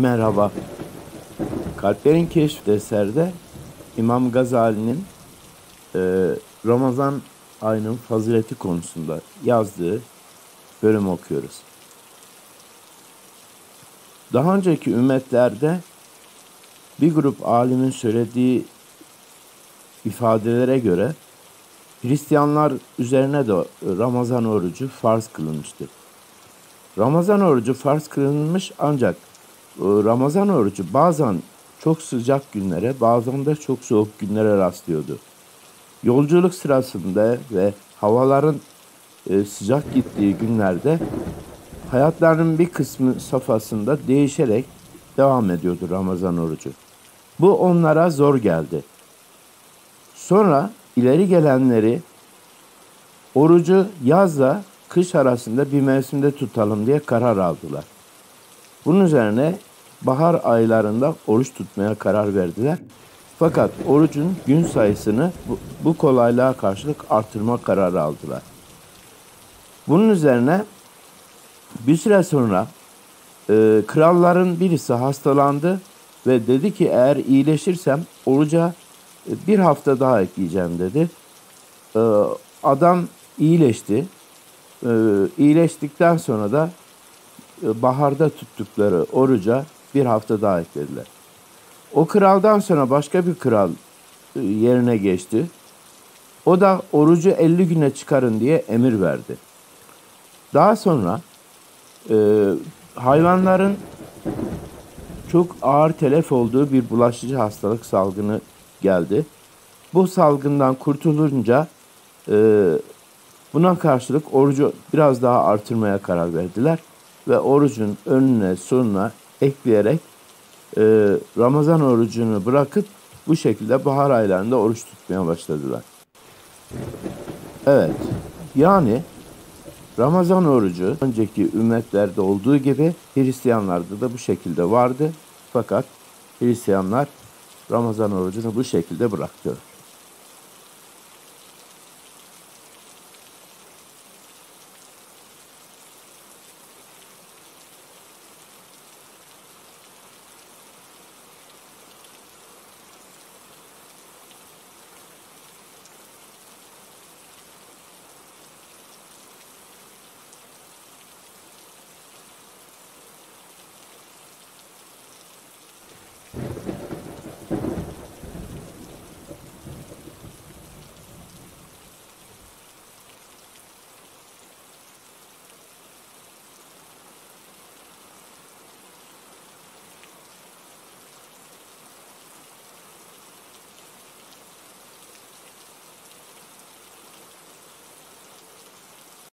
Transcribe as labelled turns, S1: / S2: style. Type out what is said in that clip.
S1: Merhaba. Kalplerin Keşfi eserde İmam Gazali'nin e, Ramazan ayının fazileti konusunda yazdığı bölüm okuyoruz. Daha önceki ümmetlerde bir grup alimin söylediği ifadelere göre Hristiyanlar üzerine de Ramazan orucu farz kılınmıştır. Ramazan orucu farz kılınmış ancak Ramazan orucu bazen çok sıcak günlere bazen de çok soğuk günlere rastlıyordu. Yolculuk sırasında ve havaların e, sıcak gittiği günlerde hayatlarının bir kısmı safhasında değişerek devam ediyordu Ramazan orucu. Bu onlara zor geldi. Sonra ileri gelenleri orucu yazla kış arasında bir mevsimde tutalım diye karar aldılar. Bunun üzerine bahar aylarında oruç tutmaya karar verdiler. Fakat orucun gün sayısını bu, kolaylığa karşılık artırma kararı aldılar. Bunun üzerine bir süre sonra e, kralların birisi hastalandı ve dedi ki eğer iyileşirsem oruca e, bir hafta daha ekleyeceğim dedi. E, adam iyileşti. E, iyileştikten sonra da baharda tuttukları oruca bir hafta daha eklediler. O kraldan sonra başka bir kral e, yerine geçti. O da orucu 50 güne çıkarın diye emir verdi. Daha sonra e, hayvanların çok ağır telef olduğu bir bulaşıcı hastalık salgını geldi. Bu salgından kurtulunca e, buna karşılık orucu biraz daha artırmaya karar verdiler ve orucun önüne sonuna ekleyerek e, Ramazan orucunu bırakıp bu şekilde bahar aylarında oruç tutmaya başladılar. Evet, yani Ramazan orucu önceki ümmetlerde olduğu gibi Hristiyanlarda da bu şekilde vardı. Fakat Hristiyanlar Ramazan orucunu bu şekilde bıraktı. Thank you.